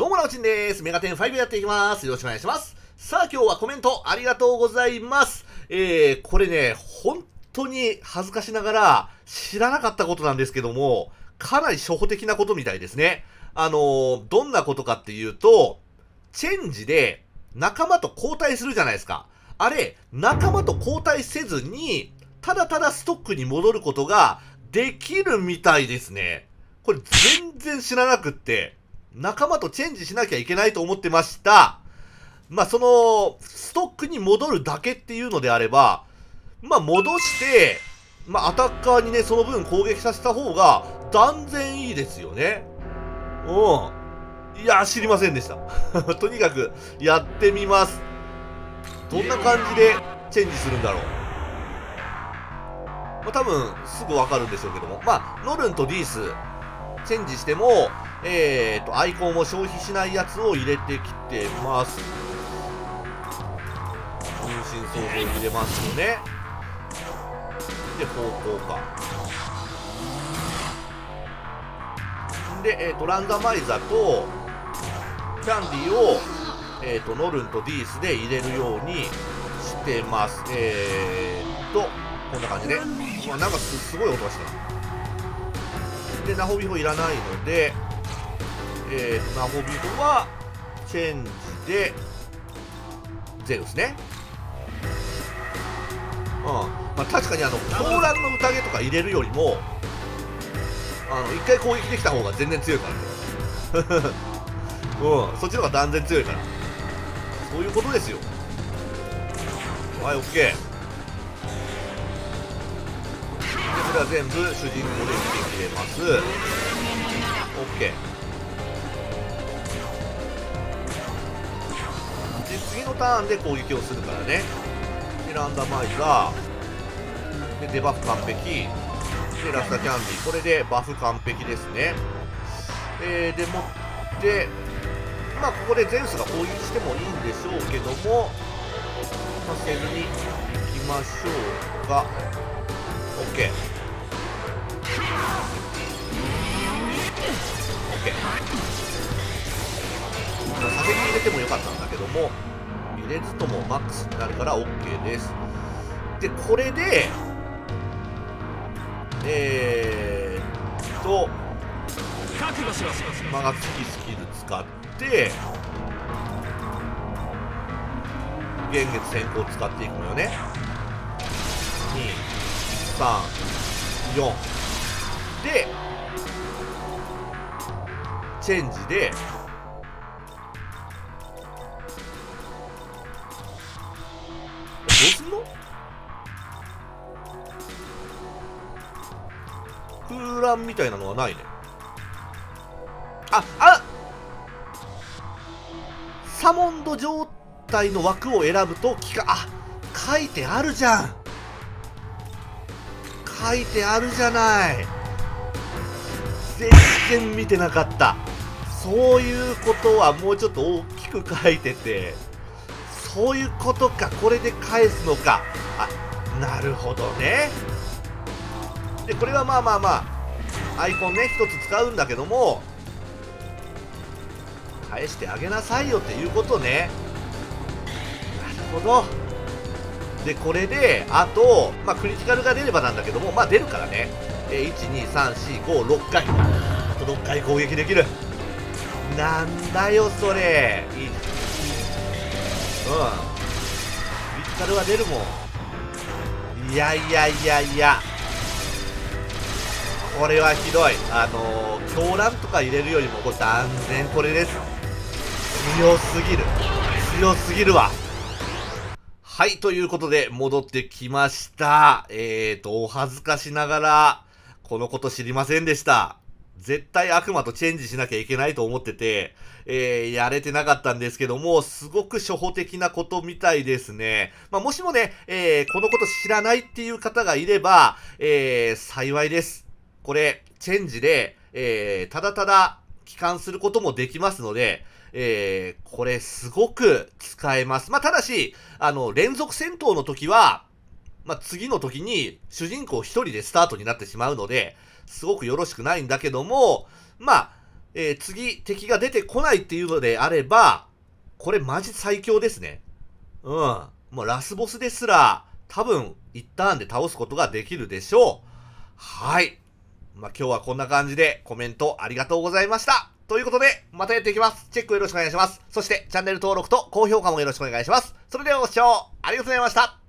どうも、なおちんです。メガテン5やっていきます。よろしくお願いします。さあ、今日はコメントありがとうございます。えー、これね、本当に恥ずかしながら知らなかったことなんですけども、かなり初歩的なことみたいですね。あのー、どんなことかっていうと、チェンジで仲間と交代するじゃないですか。あれ、仲間と交代せずに、ただただストックに戻ることができるみたいですね。これ全然知らなくって、仲間とチェンジしなきゃいけないと思ってました。まあ、その、ストックに戻るだけっていうのであれば、まあ、戻して、まあ、アタッカーにね、その分攻撃させた方が断然いいですよね。うん。いや、知りませんでした。とにかく、やってみます。どんな感じでチェンジするんだろう。まあ、多分、すぐわかるんでしょうけども。まあ、ノルンとディース、チェンジしても、えーと、アイコンを消費しないやつを入れてきてます。分身創造入れますよね。で、方向か。で、えーと、ランダマイザーと、キャンディを、えーと、ノルンとディースで入れるようにしてます。えーと、こんな感じで。まあ、なんかすすごい音がしてる。で、ナホビホいらないので、えーと、ナホビホは、チェンジで、ゼウスね。うん。まあ、確かにあの、狂乱の宴とか入れるよりも、あの、一回攻撃できた方が全然強いからね。うん、そっちの方が断然強いから。そういうことですよ。はい、オッケー。それは全部主人公で見てくれます OK ターンで攻撃をするからね。でランダマイザー。でデバフ完璧。でラスタキャンディこれでバフ完璧ですね。えー、でもってまあここでゼウスが攻撃してもいいんでしょうけどもさせずにいきましょうか。OK 先に入れてもよかったんだけども入れずともマックスになるから OK です。でこれでえー、と間がつきスキル使って現月先行使っていくのよね。234でチェンジで欄みたいなのはないね。ああサモンド状態の枠を選ぶと機かあ書いてあるじゃん。書いてあるじゃない。全然見てなかった。そういうことはもうちょっと大きく書いててそういうことかこれで返すのか。あなるほどね。でこれはまあまあまあアイコンね1つ使うんだけども返してあげなさいよっていうことね。なるほど。でこれであと、まあ、クリティカルが出ればなんだけどもまあ出るからね、え123456回あと6回攻撃できる。なんだよそれ。いいうん。ビッカルは出るもん。いやいやいやいや。これはひどいあのー、狂乱とか入れるよりもこれ断然これです強すぎる強すぎるわはい、ということで、戻ってきました。えーと、お恥ずかしながら、このこと知りませんでした。絶対悪魔とチェンジしなきゃいけないと思ってて、えー、やれてなかったんですけども、すごく初歩的なことみたいですね。まあ、もしもね、えー、このこと知らないっていう方がいれば、えー、幸いです。これ、チェンジで、えー、ただただ帰還することもできますので、えー、これすごく使えます。まあ、ただし、あの、連続戦闘の時は、まあ、次の時に主人公一人でスタートになってしまうので、すごくよろしくないんだけども、まあ、えー、次敵が出てこないっていうのであれば、これマジ最強ですね。うん。もうラスボスですら、多分、一ターンで倒すことができるでしょう。はい。まあ、今日はこんな感じでコメントありがとうございました。ということで、またやっていきます。チェックよろしくお願いします。そして、チャンネル登録と高評価もよろしくお願いします。それではご視聴ありがとうございました。